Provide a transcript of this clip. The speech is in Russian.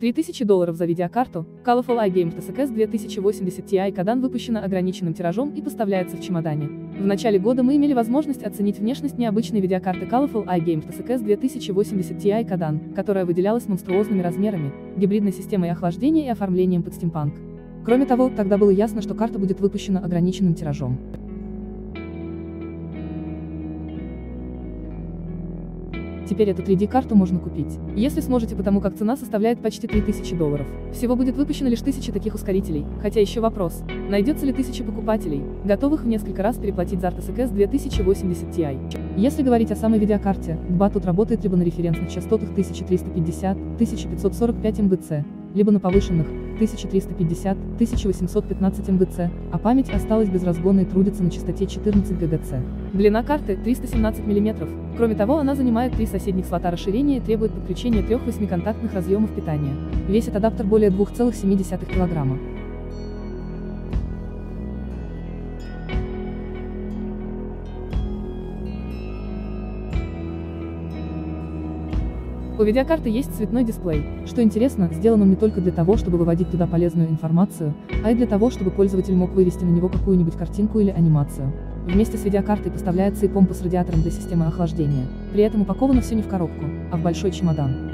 3000 долларов за видеокарту, Colorful iGame TSKS 2080 Ti Кадан выпущена ограниченным тиражом и поставляется в чемодане. В начале года мы имели возможность оценить внешность необычной видеокарты Colorful iGame TSKS 2080 Ti Кадан, которая выделялась монструозными размерами, гибридной системой охлаждения и оформлением под стимпанк. Кроме того, тогда было ясно, что карта будет выпущена ограниченным тиражом. Теперь эту 3D-карту можно купить. Если сможете, потому как цена составляет почти 3000 долларов. Всего будет выпущено лишь 1000 таких ускорителей, хотя еще вопрос, найдется ли 1000 покупателей, готовых в несколько раз переплатить за RTX 2080 Ti. Если говорить о самой видеокарте, ГБА тут работает либо на референсных частотах 1350-1545 МГц, либо на повышенных 1350-1815 МГц, а память осталась без разгона и трудится на частоте 14 ГГц. Длина карты 317 мм. Кроме того, она занимает три соседних слота расширения и требует подключения трех восьмиконтактных разъемов питания. Весит адаптер более 2,7 кг. У видеокарты есть цветной дисплей. Что интересно, сделан он не только для того, чтобы выводить туда полезную информацию, а и для того, чтобы пользователь мог вывести на него какую-нибудь картинку или анимацию. Вместе с видеокартой поставляется и помпа с радиатором для системы охлаждения. При этом упаковано все не в коробку, а в большой чемодан.